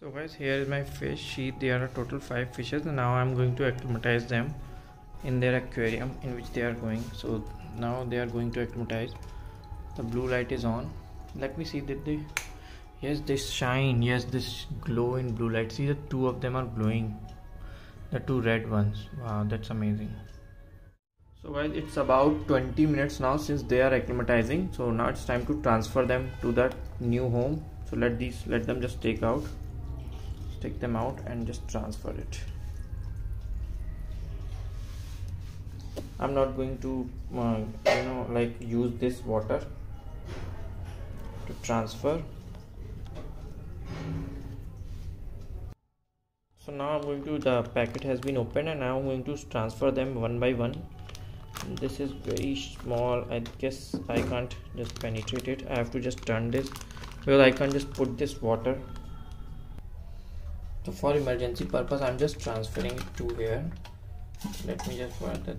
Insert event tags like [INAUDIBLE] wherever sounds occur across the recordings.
so guys here is my fish sheet. There are total five fishes. And now i'm going to acclimatize them in their aquarium in which they are going. So now they are going to acclimatize. The blue light is on. Let me see did they? Yes this shine. Yes this glow in blue light. See the two of them are glowing. The two red ones. Wow that's amazing. So guys it's about 20 minutes now since they are acclimatizing. So now it's time to transfer them to that new home. So let these let them just take out take them out and just transfer it. I'm not going to uh, you know like use this water to transfer. So now I'm going to the packet has been opened and now I'm going to transfer them one by one. This is very small. I guess I can't just penetrate it. I have to just turn this because I can't just put this water so for emergency purpose i'm just transferring it to here. Let me just write that.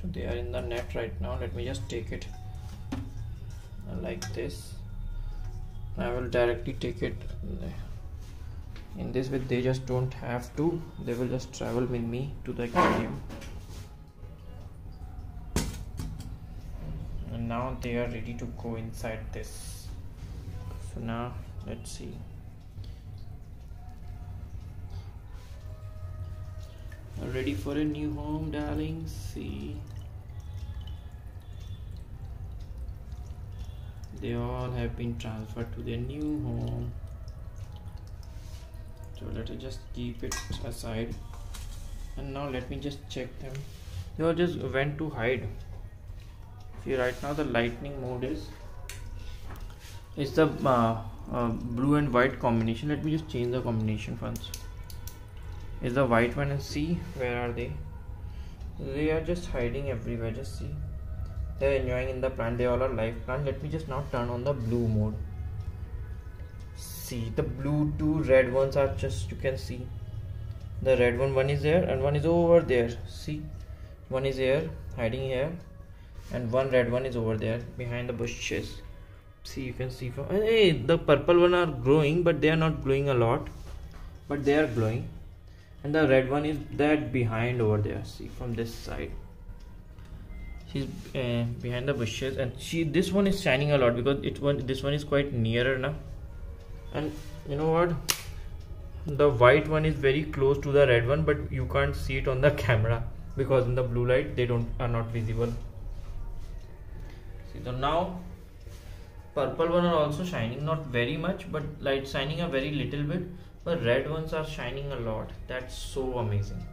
So they are in the net right now. Let me just take it uh, like this. I will directly take it uh, in this way. They just don't have to. They will just travel with me to the aquarium now they are ready to go inside this. So now let's see. Ready for a new home darling. See. They all have been transferred to their new home. So let us just keep it aside. And now let me just check them. They all just went to hide see right now the lightning mode is is the uh, uh, blue and white combination. Let me just change the combination first is the white one and see where are they? They are just hiding everywhere just see. They're enjoying in the plant. They all are live plant. Let me just now turn on the blue mode. See the blue two red ones are just you can see. The red one one is there and one is over there. See one is here hiding here and one red one is over there behind the bushes. See you can see from hey the purple one are growing but they are not growing a lot. But they are glowing and the red one is that behind over there see from this side. She's uh, behind the bushes. And she this one is shining a lot because it one this one is quite nearer now. And you know what? The white one is very close to the red one but you can't see it on the [LAUGHS] camera because in the blue light they don't are not visible so now purple one are also shining not very much but light shining a very little bit but red ones are shining a lot. That's so amazing